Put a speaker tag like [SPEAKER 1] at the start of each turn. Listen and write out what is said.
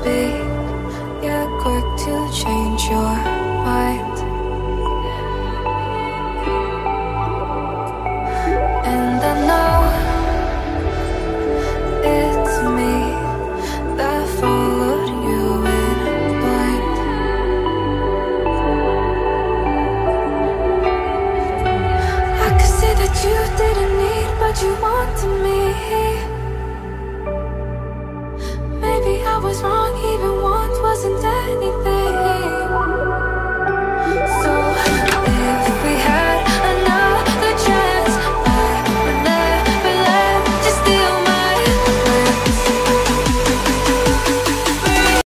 [SPEAKER 1] speak. You're quick to change your mind. And I know it's me that followed you in blind. I could say that you didn't need, but you wanted me. Was wrong,